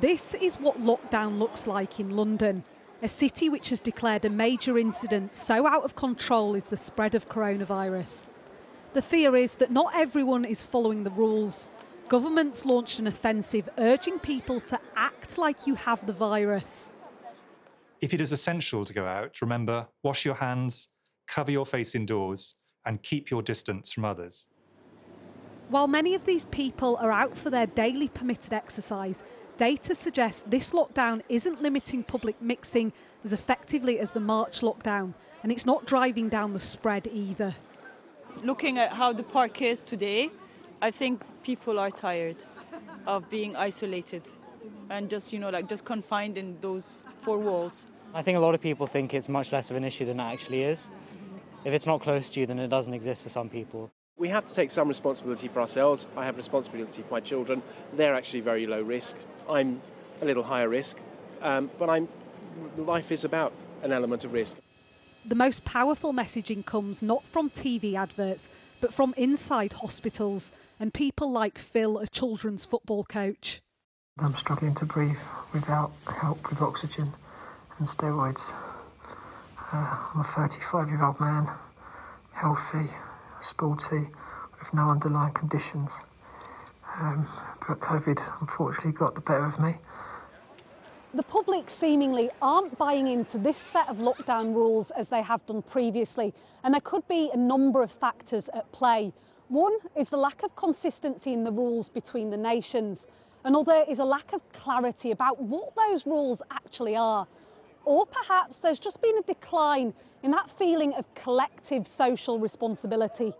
This is what lockdown looks like in London, a city which has declared a major incident so out of control is the spread of coronavirus. The fear is that not everyone is following the rules. Governments launched an offensive urging people to act like you have the virus. If it is essential to go out, remember wash your hands, cover your face indoors, and keep your distance from others. While many of these people are out for their daily permitted exercise, data suggests this lockdown isn't limiting public mixing as effectively as the March lockdown, and it's not driving down the spread either. Looking at how the park is today, I think people are tired of being isolated and just, you know, like just confined in those four walls. I think a lot of people think it's much less of an issue than it actually is. If it's not close to you, then it doesn't exist for some people. We have to take some responsibility for ourselves. I have responsibility for my children. They're actually very low risk. I'm a little higher risk, um, but I'm, life is about an element of risk. The most powerful messaging comes not from TV adverts, but from inside hospitals and people like Phil, a children's football coach. I'm struggling to breathe without help with oxygen and steroids. Uh, I'm a 35 year old man, healthy, sporty, with no underlying conditions. Um, but COVID unfortunately got the better of me. The public seemingly aren't buying into this set of lockdown rules as they have done previously, and there could be a number of factors at play. One is the lack of consistency in the rules between the nations. Another is a lack of clarity about what those rules actually are. Or perhaps there's just been a decline in that feeling of collective social responsibility.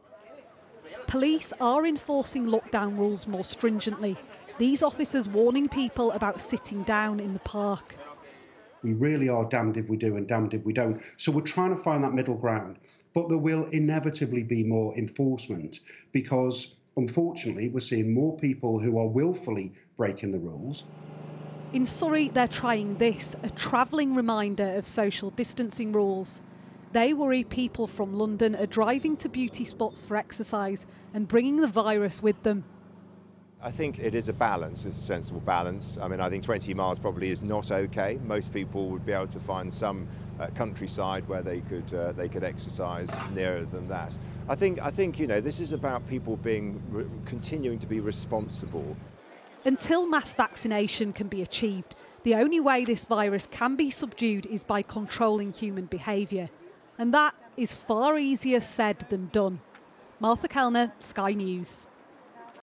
Police are enforcing lockdown rules more stringently. These officers warning people about sitting down in the park. We really are damned if we do and damned if we don't. So we're trying to find that middle ground. But there will inevitably be more enforcement because, unfortunately, we're seeing more people who are willfully breaking the rules. In Surrey, they're trying this a travelling reminder of social distancing rules. They worry people from London are driving to beauty spots for exercise and bringing the virus with them. I think it is a balance, it's a sensible balance. I mean, I think 20 miles probably is not okay. Most people would be able to find some uh, countryside where they could, uh, they could exercise nearer than that. I think, I think, you know, this is about people being, continuing to be responsible. Until mass vaccination can be achieved, the only way this virus can be subdued is by controlling human behaviour. And that is far easier said than done. Martha Kelner, Sky News.